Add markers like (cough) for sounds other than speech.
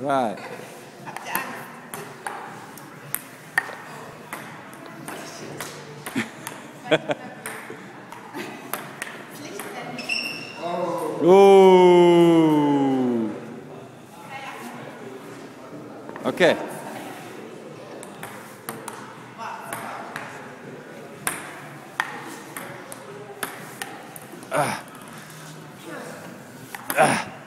Right. (laughs) Oh. Okay. Ah. Ah.